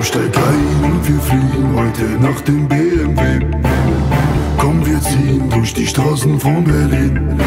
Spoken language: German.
Komm, steig ein und wir fliegen heute nach dem BMW. Komm, wir ziehen durch die Straßen von Berlin.